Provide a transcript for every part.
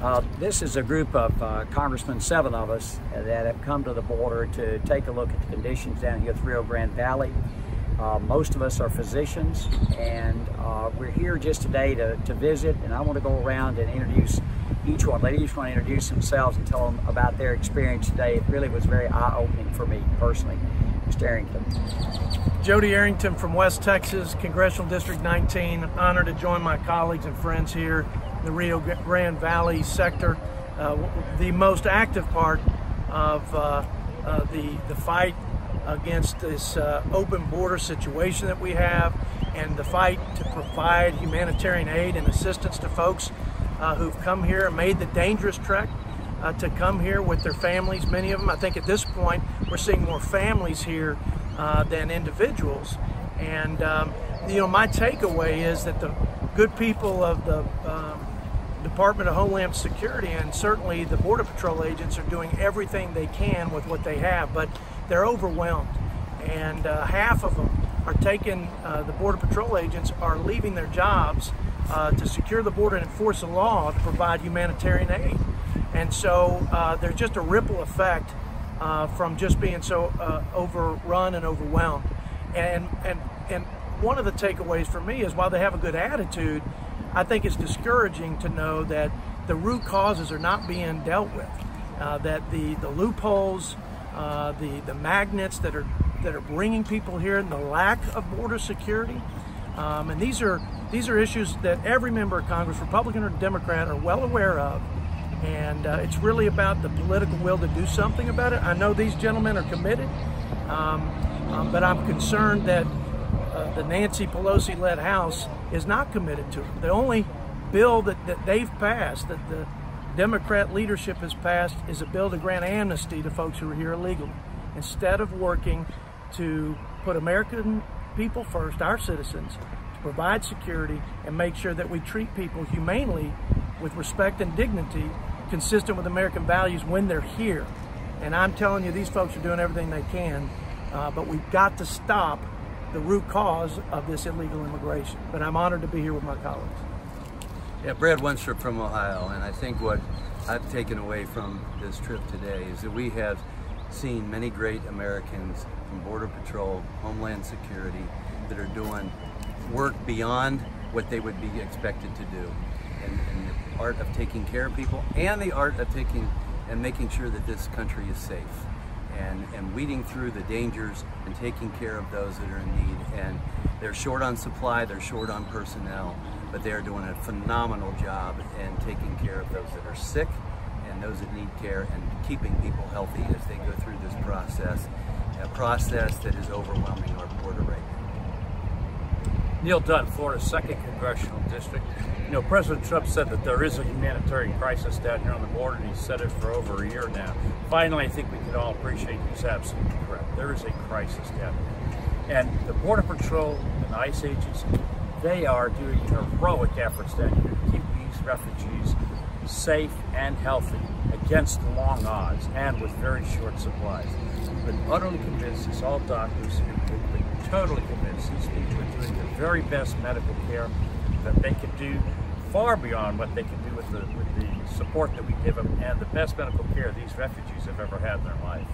Uh, this is a group of uh, congressmen, seven of us, uh, that have come to the border to take a look at the conditions down here at the Rio Grande Valley. Uh, most of us are physicians, and uh, we're here just today to, to visit, and I want to go around and introduce each one. Let each one introduce themselves and tell them about their experience today. It really was very eye-opening for me personally. Mr. Arrington. Jodey Arrington from West Texas, Congressional District 19. I'm honored to join my colleagues and friends here in the Rio Grande Valley sector. Uh, the most active part of uh, uh, the, the fight against this uh, open border situation that we have and the fight to provide humanitarian aid and assistance to folks uh, who've come here and made the dangerous trek uh, to come here with their families. Many of them, I think at this point, we're seeing more families here uh, than individuals. And, um, you know, my takeaway is that the good people of the um, Department of Homeland Security and certainly the Border Patrol agents are doing everything they can with what they have, but they're overwhelmed. And uh, half of them are taking, uh, the Border Patrol agents are leaving their jobs uh, to secure the border and enforce the law to provide humanitarian aid. And so uh, there's just a ripple effect uh, from just being so uh, overrun and overwhelmed. And, and, and one of the takeaways for me is while they have a good attitude, I think it's discouraging to know that the root causes are not being dealt with. Uh, that the, the loopholes, uh, the, the magnets that are, that are bringing people here, and the lack of border security, um, and these are, these are issues that every member of Congress, Republican or Democrat, are well aware of. And uh, it's really about the political will to do something about it. I know these gentlemen are committed, um, um, but I'm concerned that uh, the Nancy Pelosi led House is not committed to it. The only bill that, that they've passed, that the Democrat leadership has passed, is a bill to grant amnesty to folks who are here illegally. Instead of working to put American people first, our citizens, to provide security and make sure that we treat people humanely with respect and dignity consistent with American values when they're here. And I'm telling you, these folks are doing everything they can, uh, but we've got to stop the root cause of this illegal immigration. But I'm honored to be here with my colleagues. Yeah, Brad Wenstrup from Ohio, and I think what I've taken away from this trip today is that we have seen many great Americans from Border Patrol, Homeland Security, that are doing work beyond what they would be expected to do. And, and art of taking care of people and the art of taking and making sure that this country is safe and, and weeding through the dangers and taking care of those that are in need. And they're short on supply, they're short on personnel, but they are doing a phenomenal job in taking care of those that are sick and those that need care and keeping people healthy as they go through this process, a process that is overwhelming our border right now. Neal Dunn, Florida's second congressional district. You know, President Trump said that there is a humanitarian crisis down here on the border, and he's said it for over a year now. Finally, I think we can all appreciate he's absolutely correct. There is a crisis down here. And the Border Patrol and ICE agents, they are doing heroic efforts down here to keep these refugees safe and healthy against the long odds and with very short supplies. I've been utterly convinced, it's all doctors, have been totally convinced these people very best medical care that they can do far beyond what they can do with the, with the support that we give them and the best medical care these refugees have ever had in their life.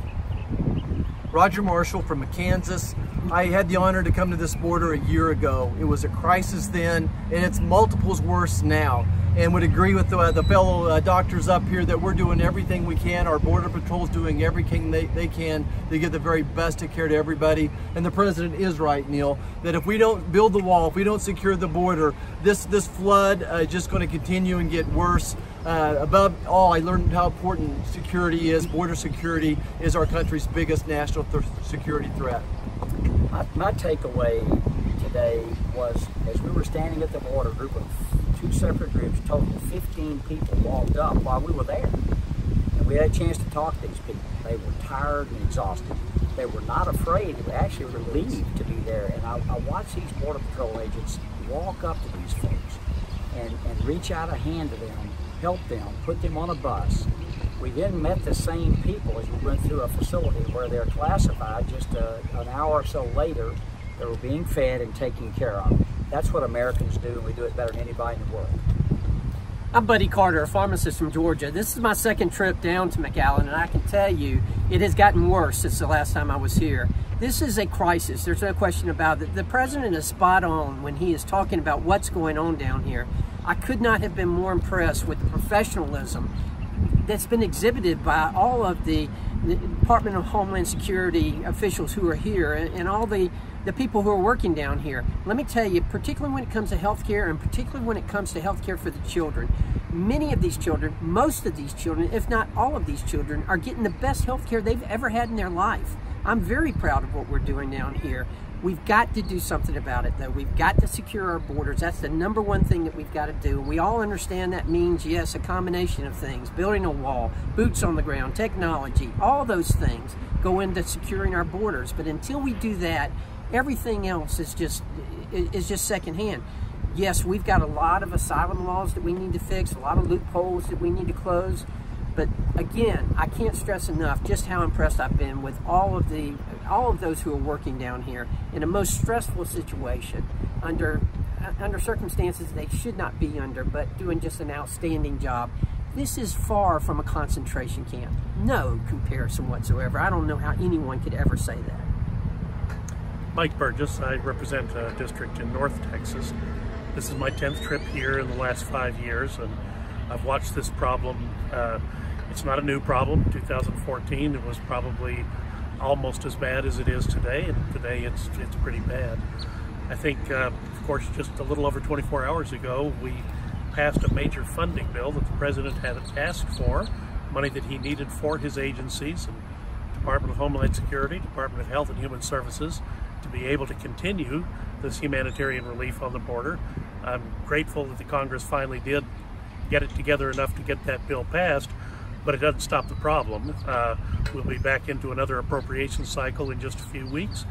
Roger Marshall from Kansas. I had the honor to come to this border a year ago. It was a crisis then, and it's multiples worse now. And would agree with the, uh, the fellow uh, doctors up here that we're doing everything we can. Our Border Patrol is doing everything they, they can to give the very best of care to everybody. And the President is right, Neal, that if we don't build the wall, if we don't secure the border, this, this flood uh, is just going to continue and get worse. Uh, above all, I learned how important security is. Border security is our country's biggest national th security threat. My, my, takeaway today was as we were standing at the border, group of two separate groups, total 15 people walked up while we were there. And we had a chance to talk to these people. They were tired and exhausted. They were not afraid. They were actually relieved to be there. And I, I watched these Border Patrol agents walk up to these folks and, and reach out a hand to them help them, put them on a bus. We then met the same people as we went through a facility where they're classified just a, an hour or so later. They were being fed and taken care of. That's what Americans do, and we do it better than anybody in the world. I'm Buddy Carter, a pharmacist from Georgia. This is my second trip down to McAllen, and I can tell you it has gotten worse since the last time I was here. This is a crisis. There's no question about it. The president is spot on when he is talking about what's going on down here. I could not have been more impressed with the professionalism that's been exhibited by all of the, Department of Homeland Security officials who are here and all the the people who are working down here. Let me tell you, particularly when it comes to healthcare and particularly when it comes to healthcare for the children, many of these children, most of these children, if not all of these children, are getting the best healthcare they've ever had in their life. I'm very proud of what we're doing down here. We've got to do something about it, though. We've got to secure our borders. That's the number one thing that we've got to do. We all understand that means, yes, a combination of things building a wall, boots on the ground, technology, all those things go into securing our borders. But until we do that, everything else is just is just secondhand. Yes, we've got a lot of asylum laws that we need to fix, a lot of loopholes that we need to close. But again, I can't stress enough just how impressed I've been with all of the all of those who are working down here in a most stressful situation under uh, under circumstances they should not be under, but doing just an outstanding job. This is far from a concentration camp. No comparison whatsoever. I don't know how anyone could ever say that. Mike Burgess. I represent a district in North Texas. This is my 10th trip here in the last five years, and I've watched this problem. Uh, it's not a new problem. 2014, it was probably almost as bad as it is today, and today it's it's pretty bad. I think, uh, of course, just a little over 24 hours ago, we passed a major funding bill that the president had asked for, money that he needed for his agencies, and Department of Homeland Security, Department of Health and Human Services, to be able to continue this humanitarian relief on the border. I'm grateful that the Congress finally did get it together enough to get that bill passed, but it doesn't stop the problem. Uh, we'll be back into another appropriation cycle in just a few weeks,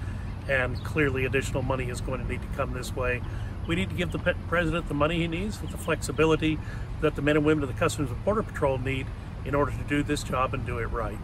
and clearly additional money is going to need to come this way. We need to give the president the money he needs with the flexibility that the men and women of the Customs and Border Patrol need in order to do this job and do it right.